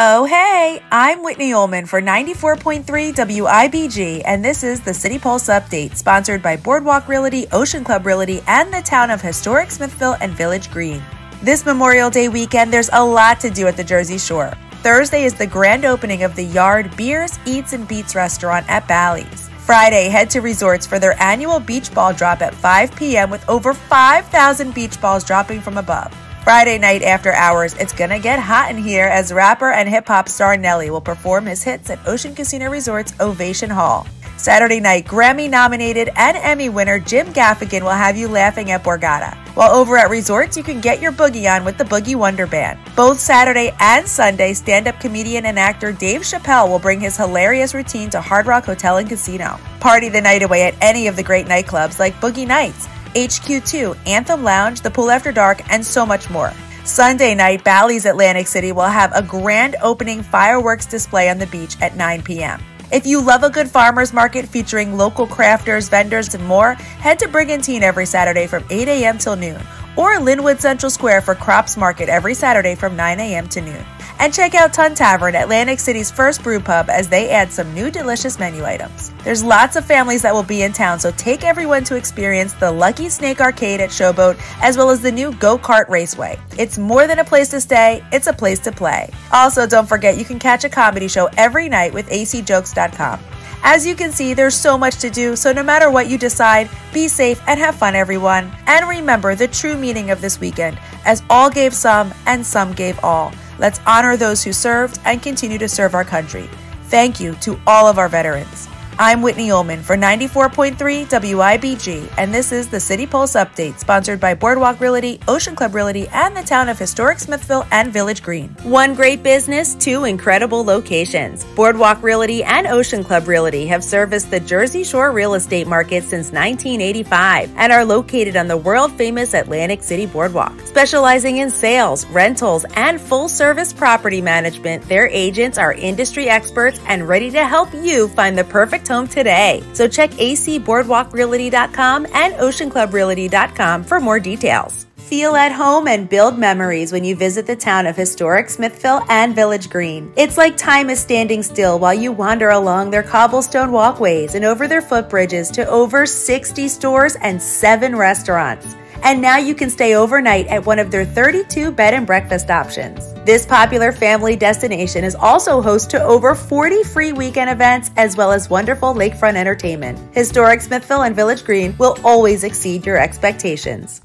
Oh, hey, I'm Whitney Ullman for 94.3 WIBG, and this is the City Pulse Update, sponsored by Boardwalk Realty, Ocean Club Realty, and the town of historic Smithville and Village Greene. This Memorial Day weekend, there's a lot to do at the Jersey Shore. Thursday is the grand opening of the Yard Beers, Eats, and Beats restaurant at Bally's. Friday, head to Resorts for their annual beach ball drop at 5 p.m. with over 5,000 beach balls dropping from above. Friday night after hours, it's gonna get hot in here as rapper and hip hop star Nelly will perform his hits at Ocean Casino Resort's Ovation Hall. Saturday night, Grammy nominated and Emmy winner Jim Gaffigan will have you laughing at Borgata. While over at Resorts, you can get your boogie on with the Boogie Wonder Band. Both Saturday and Sunday, stand up comedian and actor Dave Chappelle will bring his hilarious routine to Hard Rock Hotel and Casino. Party the night away at any of the great nightclubs like Boogie Nights. HQ2, Anthem Lounge, The Pool After Dark, and so much more. Sunday night, Bally's Atlantic City will have a grand opening fireworks display on the beach at 9 p.m. If you love a good farmer's market featuring local crafters, vendors, and more, head to Brigantine every Saturday from 8 a.m. till noon, or Linwood Central Square for Crops Market every Saturday from 9 a.m. to noon. And check out Tun Tavern, Atlantic City's first brew pub, as they add some new delicious menu items. There's lots of families that will be in town, so take everyone to experience the Lucky Snake Arcade at Showboat, as well as the new Go Kart Raceway. It's more than a place to stay, it's a place to play. Also, don't forget you can catch a comedy show every night with acjokes.com. As you can see, there's so much to do, so no matter what you decide, be safe and have fun, everyone. And remember the true meaning of this weekend, as all gave some and some gave all. Let's honor those who served and continue to serve our country. Thank you to all of our veterans. I'm Whitney Ullman for 94.3 WIBG, and this is the City Pulse Update, sponsored by Boardwalk Realty, Ocean Club Realty, and the town of historic Smithville and Village Greene. One great business, two incredible locations. Boardwalk Realty and Ocean Club Realty have serviced the Jersey Shore real estate market since 1985 and are located on the world famous Atlantic City Boardwalk. Specializing in sales, rentals, and full service property management, their agents are industry experts and ready to help you find the perfect home today. So check acboardwalkrealty.com and oceanclubrealty.com for more details. Feel at home and build memories when you visit the town of historic Smithville and Village Greene. It's like time is standing still while you wander along their cobblestone walkways and over their footbridges to over 60 stores and 7 restaurants. And now you can stay overnight at one of their 32 bed and breakfast options. This popular family destination is also host to over 40 free weekend events as well as wonderful lakefront entertainment. Historic Smithville and Village Greene will always exceed your expectations.